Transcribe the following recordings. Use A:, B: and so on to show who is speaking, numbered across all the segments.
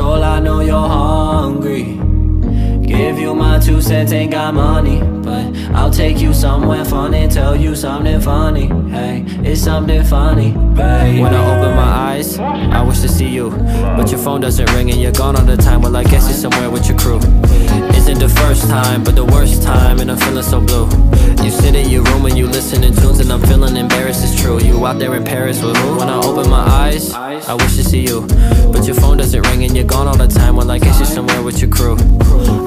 A: soul, I know you're hungry. Give you my two cents, ain't got money. But I'll take you somewhere fun and tell you something funny. Hey, it's something funny, babe. I wish to see you. But your phone doesn't ring and you're gone all the time. Well, I guess you're somewhere with your crew. Isn't the first time, but the worst time, and I'm feeling so blue. You sit in your room and you listen to tunes, and I'm feeling embarrassed. It's true. You out there in Paris with who? When I open my eyes, I wish to see you. But your phone doesn't ring and you're gone all the time. Well, I guess you're somewhere with your crew.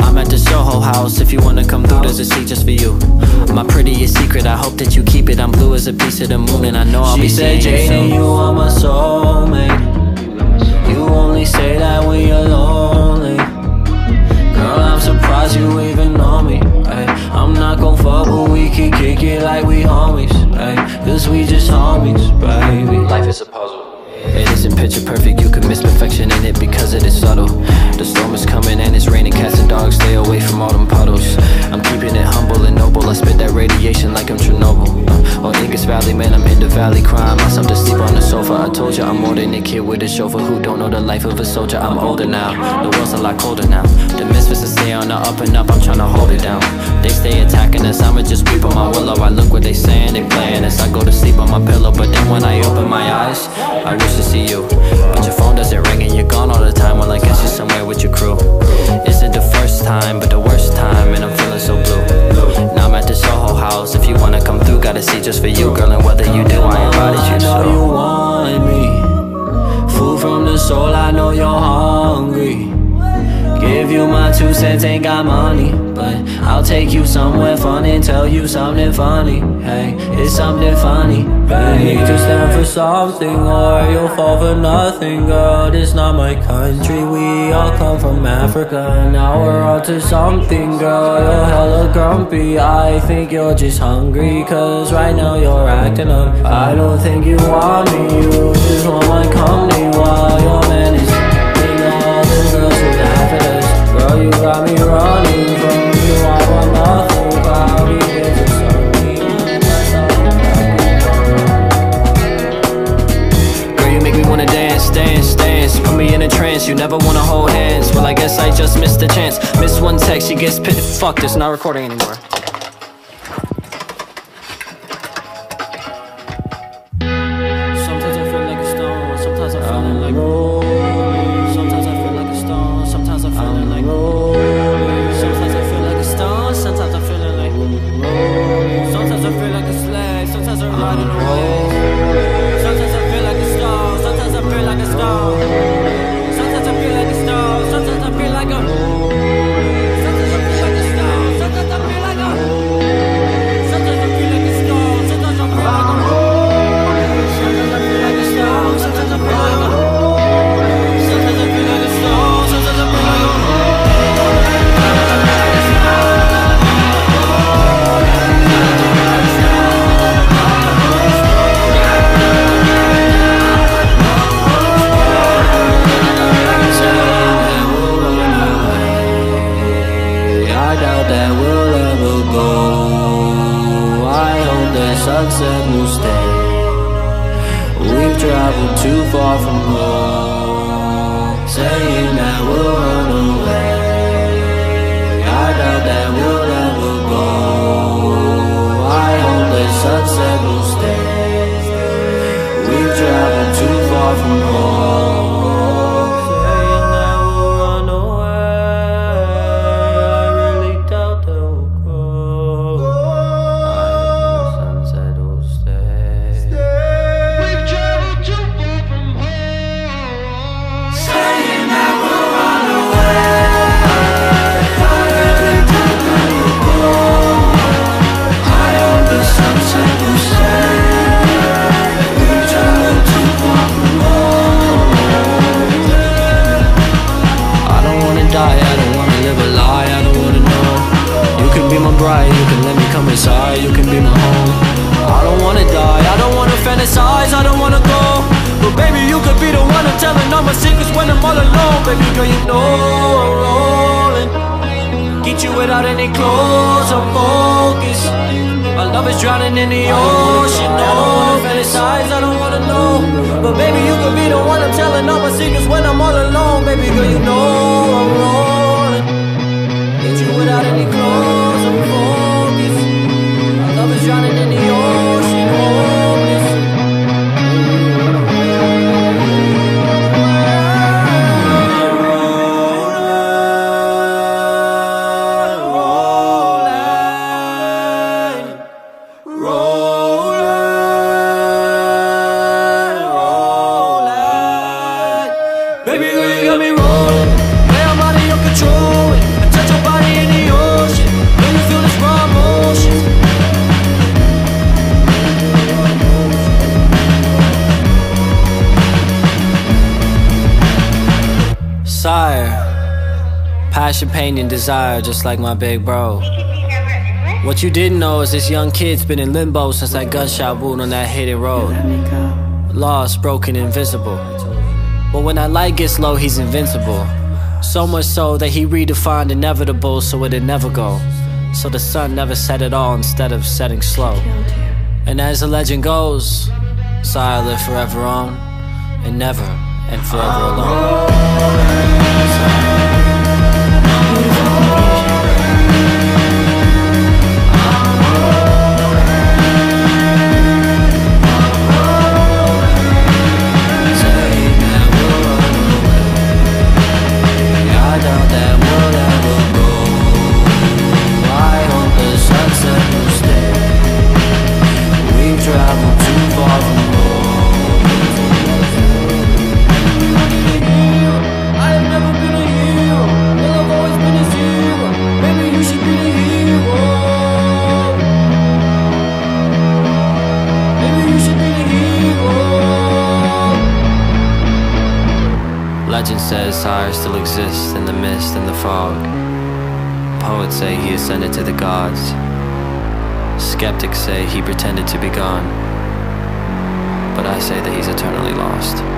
A: I'm at the Soho House. If you wanna come through, there's a seat just for you. My prettiest secret, I hope that you keep it. I'm blue as a piece of the moon, and I know I'll
B: She
A: be
B: said,
A: seeing you soon.
B: you are my soulmate. You say that when you're lonely. Girl, I'm surprised you even know me. Ay, I'm not gon' fuck, but we can kick it like we homies. Ay, Cause we just homies, baby.
A: Life is a puzzle. Picture perfect, you can miss perfection in it because it is subtle. The storm is coming and it's raining, cats and dogs stay away from all them puddles. I'm keeping it humble and noble, I spit that radiation like I'm Chernobyl. Uh, on Ingus Valley, man, I'm in the valley crying myself to sleep on the sofa. I told you I'm more than a kid with a chauffeur who don't know the life of a soldier. I'm older now, the world's a lot colder now. The misfits are stay on the up and up, I'm trying to hold it down. They stay attacking us, I'ma just weep on my willow. I look what they saying, they playing us. I go to sleep on my pillow, I wish to see you. But your phone doesn't ring and you're gone all the time. Well, I guess you're somewhere with your crew. Isn't the first time, but the worst time, and I'm feeling so blue. Now I'm at the Soho House. If you wanna come through, gotta see just for you, girl. And whether you do, I invited
B: I
A: you.
B: know
A: So.
B: you want me. Food from the soul, I know you're hungry. Give you my two cents, ain't got money. But I'll take you somewhere fun and tell you something funny. Hey, it's something funny. You need to stand for something or you'll fall for nothing, girl. This not my country, we all come from Africa. Now we're on to something, girl. You're hella grumpy. I think you're just hungry, cause right now you're acting up. I don't think you want me, you just want my company while your man you got me running from you. I want nothing, cloudy days are sunny.
A: Girl, you make me wanna dance, dance, dance. Put me in a trance. You never wanna hold hands. Well, I guess I just missed the chance. Miss one text, she gets pissed. Fuck this, not recording anymore.
B: Sunset will stay. We've traveled too far from home, saying that we'll I'm bright You can let me come inside, you can be my home I don't wanna die, I don't wanna fantasize, I don't wanna
C: go. But baby, you could be
B: the one I'm telling
A: all my secrets when I'm all alone. Baby girl, you know I'm rolling. Get you without any clothes, I'm focused My love is drowning in the ocean, no fantasize, I don't wanna know. But baby, you could be the one I'm telling all my secrets when I'm all alone. Baby girl, you know I'm rolling. Get you without any clothes. Passion, pain, and desire just like my big bro What you didn't know is this young kid's been in limbo Since that gunshot wound on that hidden road Lost, broken, invisible but when that light gets low, he's invincible. So much so that he redefined inevitable so it'd never go. So the sun never set at all instead of setting slow. And as the legend goes, Syre lived forever on, and never and forever alone. In the mist and the fog. Poets say he ascended to the gods. Skeptics say he pretended to be gone. But I say that he's eternally lost.